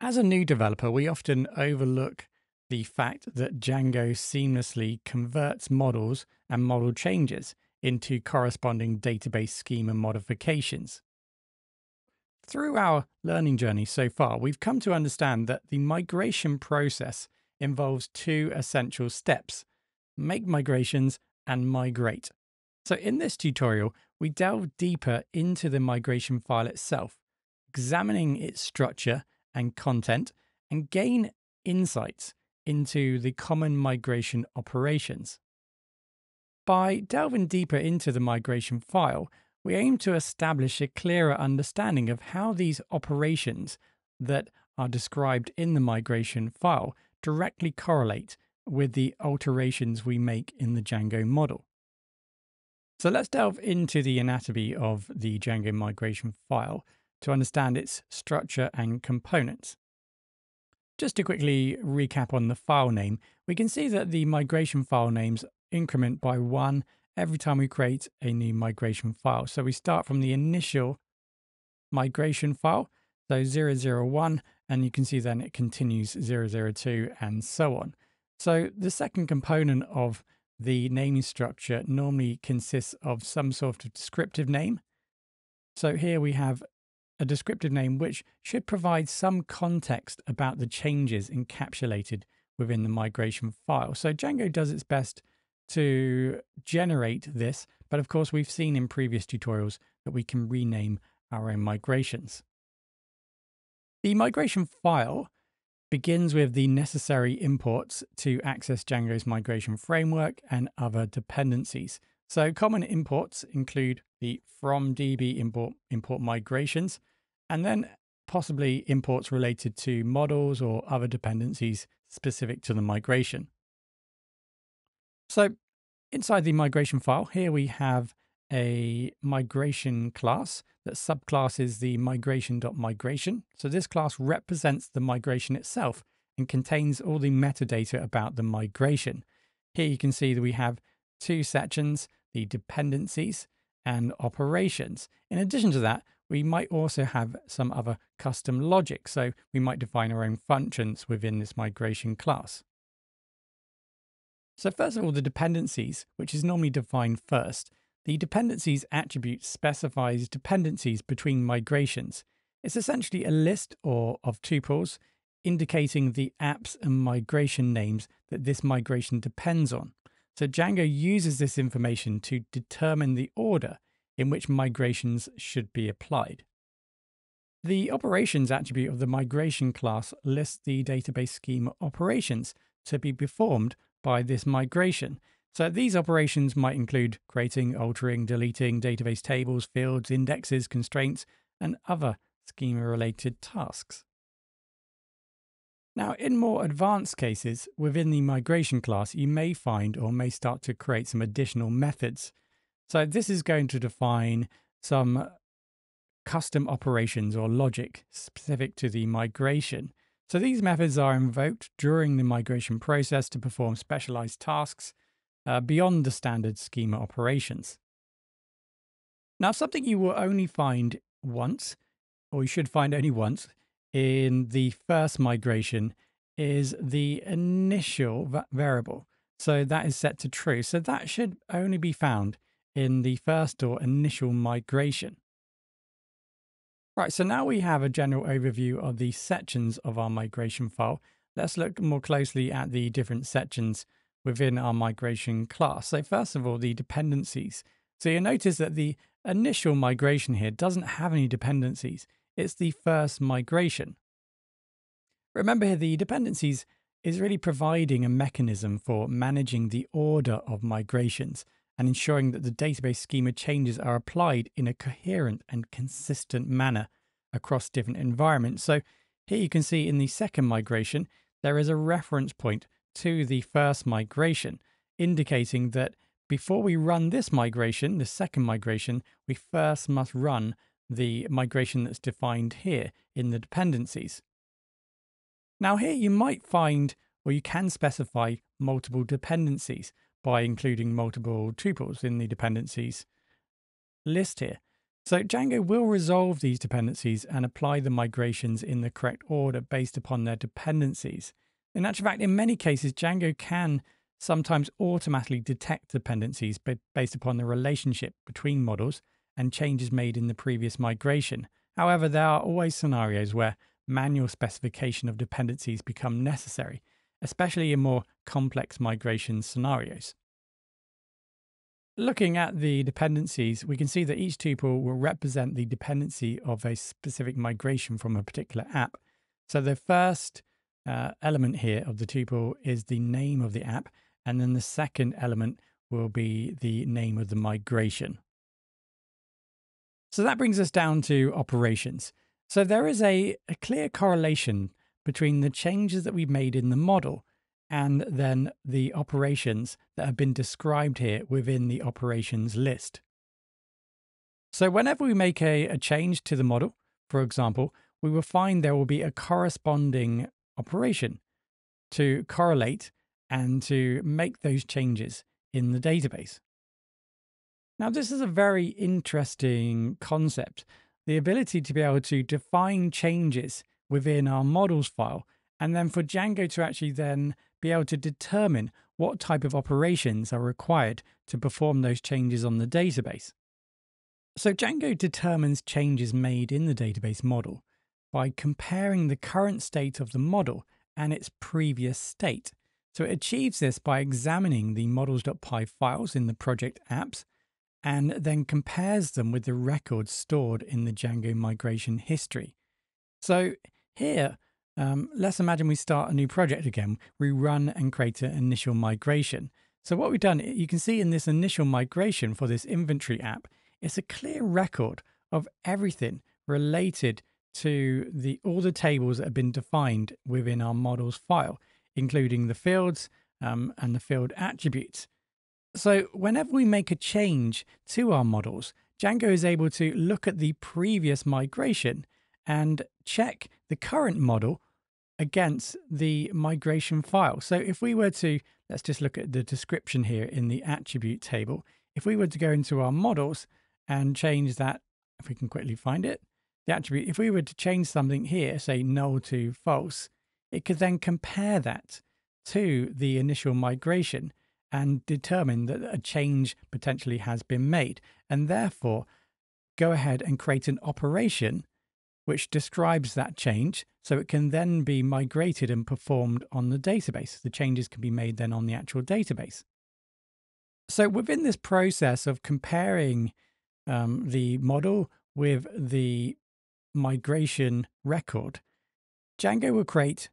As a new developer, we often overlook the fact that Django seamlessly converts models and model changes into corresponding database schema modifications. Through our learning journey so far, we've come to understand that the migration process involves two essential steps make migrations and migrate. So, in this tutorial, we delve deeper into the migration file itself, examining its structure and content, and gain insights into the common migration operations. By delving deeper into the migration file, we aim to establish a clearer understanding of how these operations that are described in the migration file directly correlate with the alterations we make in the Django model. So let's delve into the anatomy of the Django migration file to understand its structure and components. Just to quickly recap on the file name, we can see that the migration file names increment by one every time we create a new migration file. So we start from the initial migration file, so 001, and you can see then it continues 002 and so on. So the second component of the naming structure normally consists of some sort of descriptive name. So here we have a descriptive name which should provide some context about the changes encapsulated within the migration file. So Django does its best to generate this, but of course we've seen in previous tutorials that we can rename our own migrations. The migration file begins with the necessary imports to access Django's migration framework and other dependencies. So common imports include the from DB import, import migrations, and then possibly imports related to models or other dependencies specific to the migration. So inside the migration file, here we have a migration class that subclasses the migration.migration. So this class represents the migration itself and contains all the metadata about the migration. Here you can see that we have two sections, the dependencies and operations. In addition to that, we might also have some other custom logic. So we might define our own functions within this migration class. So first of all, the dependencies, which is normally defined first. The dependencies attribute specifies dependencies between migrations. It's essentially a list or of tuples indicating the apps and migration names that this migration depends on. So Django uses this information to determine the order in which migrations should be applied. The operations attribute of the migration class lists the database schema operations to be performed by this migration. So these operations might include creating, altering, deleting database tables, fields, indexes, constraints, and other schema related tasks. Now, in more advanced cases within the migration class, you may find or may start to create some additional methods so this is going to define some custom operations or logic specific to the migration. So these methods are invoked during the migration process to perform specialized tasks uh, beyond the standard schema operations. Now, something you will only find once, or you should find only once, in the first migration is the initial variable. So that is set to true. So that should only be found in the first or initial migration. Right, so now we have a general overview of the sections of our migration file. Let's look more closely at the different sections within our migration class. So first of all, the dependencies. So you'll notice that the initial migration here doesn't have any dependencies. It's the first migration. Remember here, the dependencies is really providing a mechanism for managing the order of migrations and ensuring that the database schema changes are applied in a coherent and consistent manner across different environments. So here you can see in the second migration, there is a reference point to the first migration, indicating that before we run this migration, the second migration, we first must run the migration that's defined here in the dependencies. Now here you might find, or you can specify multiple dependencies by including multiple tuples in the dependencies list here. So Django will resolve these dependencies and apply the migrations in the correct order based upon their dependencies. In actual fact, in many cases, Django can sometimes automatically detect dependencies based upon the relationship between models and changes made in the previous migration. However, there are always scenarios where manual specification of dependencies become necessary, especially in more complex migration scenarios. Looking at the dependencies, we can see that each tuple will represent the dependency of a specific migration from a particular app. So the first uh, element here of the tuple is the name of the app, and then the second element will be the name of the migration. So that brings us down to operations. So there is a, a clear correlation between the changes that we've made in the model and then the operations that have been described here within the operations list. So whenever we make a, a change to the model, for example, we will find there will be a corresponding operation to correlate and to make those changes in the database. Now, this is a very interesting concept the ability to be able to define changes within our models file, and then for Django to actually then be able to determine what type of operations are required to perform those changes on the database. So Django determines changes made in the database model by comparing the current state of the model and its previous state. So it achieves this by examining the models.py files in the project apps and then compares them with the records stored in the Django migration history. So here, um, let's imagine we start a new project again. We run and create an initial migration. So what we've done, you can see in this initial migration for this inventory app, it's a clear record of everything related to the all the tables that have been defined within our models file, including the fields um, and the field attributes. So whenever we make a change to our models, Django is able to look at the previous migration and check the current model against the migration file. So if we were to, let's just look at the description here in the attribute table. If we were to go into our models and change that, if we can quickly find it, the attribute, if we were to change something here, say null to false, it could then compare that to the initial migration and determine that a change potentially has been made. And therefore, go ahead and create an operation which describes that change so it can then be migrated and performed on the database. The changes can be made then on the actual database. So within this process of comparing um, the model with the migration record, Django will create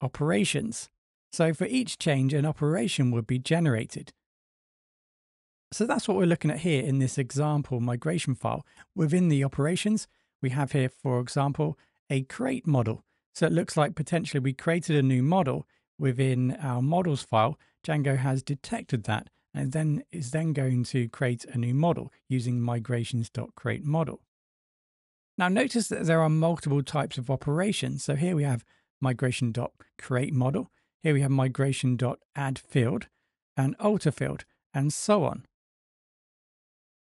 operations. So for each change, an operation would be generated. So that's what we're looking at here in this example migration file. Within the operations, we have here, for example, a create model. So it looks like potentially we created a new model within our models file. Django has detected that and then is then going to create a new model using migrations.create model. Now notice that there are multiple types of operations. So here we have migration.create model. Here we have migration.add field and alter field and so on.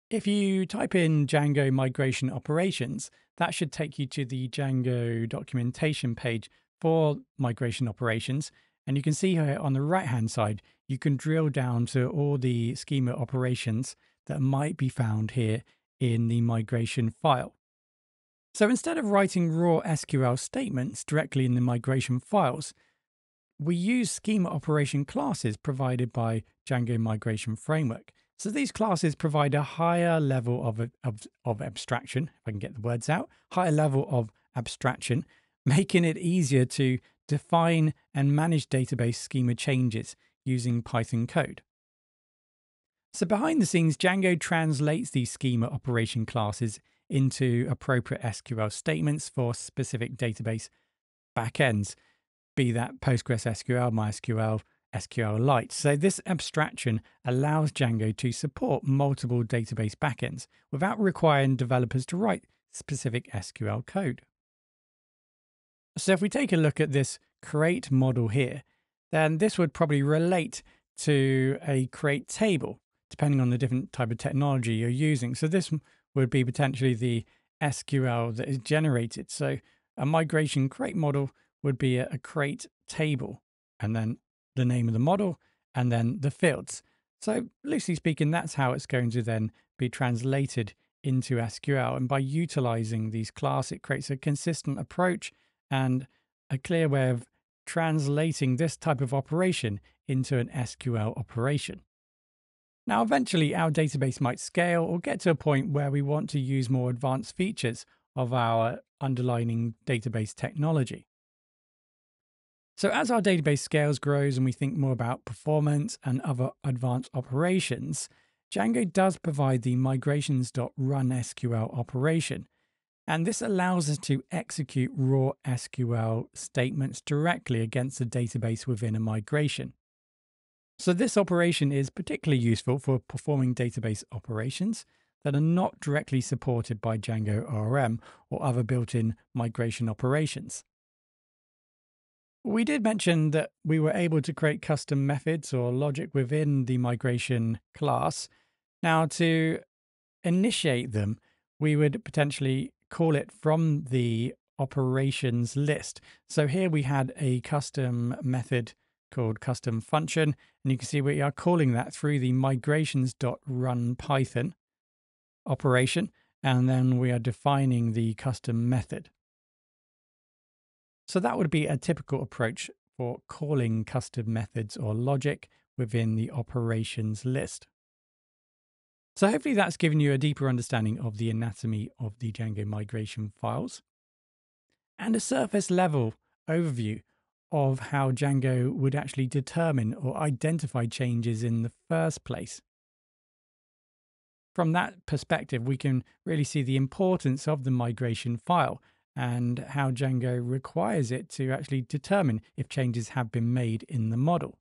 If you type in Django migration operations, that should take you to the Django documentation page for migration operations. And you can see here on the right hand side, you can drill down to all the schema operations that might be found here in the migration file. So instead of writing raw SQL statements directly in the migration files, we use schema operation classes provided by Django Migration Framework. So these classes provide a higher level of, of, of abstraction, if I can get the words out, higher level of abstraction, making it easier to define and manage database schema changes using Python code. So behind the scenes, Django translates these schema operation classes into appropriate SQL statements for specific database backends, be that PostgreSQL, MySQL, SQLite. So this abstraction allows Django to support multiple database backends without requiring developers to write specific SQL code. So if we take a look at this create model here, then this would probably relate to a create table, depending on the different type of technology you're using. So this would be potentially the SQL that is generated. So a migration create model would be a, a create table and then the name of the model and then the fields. So loosely speaking, that's how it's going to then be translated into SQL. And by utilizing these classes, it creates a consistent approach and a clear way of translating this type of operation into an SQL operation. Now, eventually, our database might scale or get to a point where we want to use more advanced features of our underlying database technology. So, as our database scales, grows, and we think more about performance and other advanced operations, Django does provide the migrations.run SQL operation. And this allows us to execute raw SQL statements directly against the database within a migration. So, this operation is particularly useful for performing database operations that are not directly supported by Django ORM or other built in migration operations. We did mention that we were able to create custom methods or logic within the migration class. Now, to initiate them, we would potentially call it from the operations list. So here we had a custom method called custom function, and you can see we are calling that through the migrations.run Python operation, and then we are defining the custom method. So that would be a typical approach for calling custom methods or logic within the operations list. So hopefully that's given you a deeper understanding of the anatomy of the Django migration files and a surface level overview of how Django would actually determine or identify changes in the first place. From that perspective, we can really see the importance of the migration file and how Django requires it to actually determine if changes have been made in the model.